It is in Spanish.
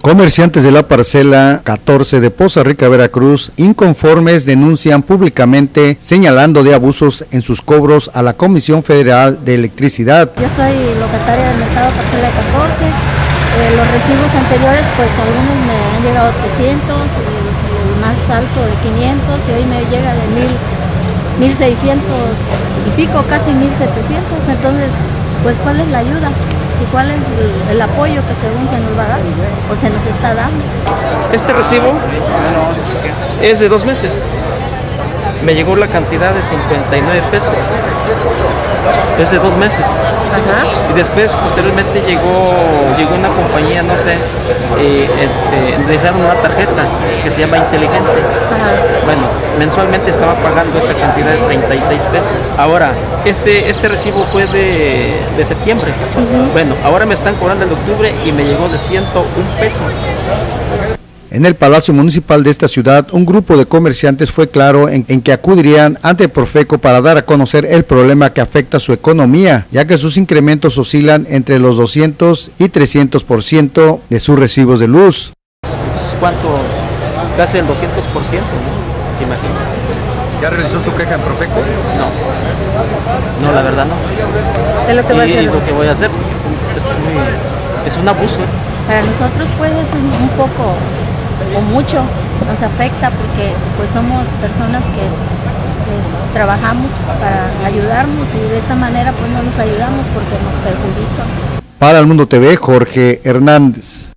Comerciantes de la parcela 14 de Poza Rica, Veracruz, inconformes denuncian públicamente señalando de abusos en sus cobros a la Comisión Federal de Electricidad. Yo soy locataria del mercado parcela 14. Eh, los recibos anteriores, pues algunos me han llegado 300, el, el más alto de 500 y hoy me llega de 1000, 1600 y pico, casi 1700. Entonces, pues ¿cuál es la ayuda? Y cuál es el, apoyo que según se nos va a dar o se nos está dando. Este recibo es de dos meses. Me llegó la cantidad de 59 pesos. Es de dos meses. Ajá. Y después, posteriormente, llegó, llegó una compañía, no sé, este, dejaron una tarjeta que se llama Inteligente. Ajá. Bueno, mensualmente estaba pagando esta cantidad de 36 pesos. Ahora, este, este recibo fue de, de septiembre. Uh -huh. Bueno, ahora me están cobrando el de octubre y me llegó de 101 pesos. En el Palacio Municipal de esta ciudad, un grupo de comerciantes fue claro en, en, que acudirían ante Profeco para dar a conocer el problema que afecta su economía, ya que sus incrementos oscilan entre los 200 y 300% de sus recibos de luz. ¿Cuánto? Casi el 200%, ¿no? ¿Te imaginas? ¿Ya realizó su queja en Profeco? No. No, la verdad no. Es lo que voy a hacer. Lo que voy a hacer, es, muy, es un abuso. Para nosotros pues es un poco o mucho nos afecta porque pues somos personas que pues, trabajamos para ayudarnos y de esta manera pues no nos ayudamos porque nos perjudica. Para el Mundo TV, Jorge Hernández.